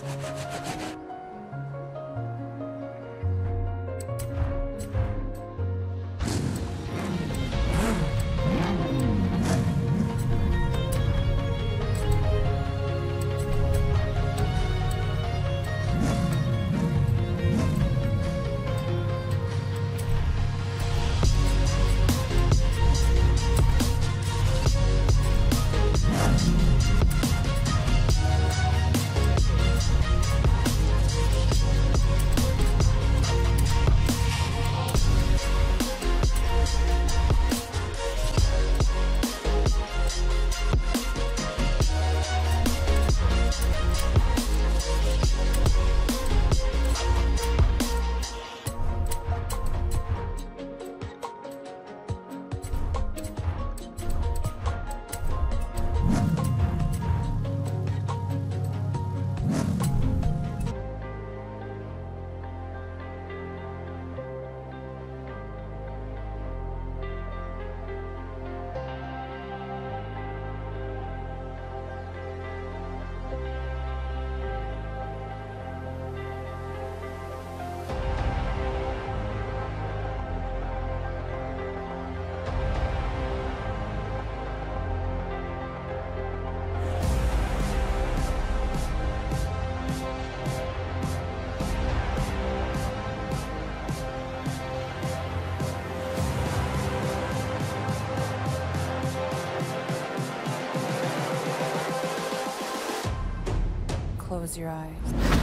you Close your eyes.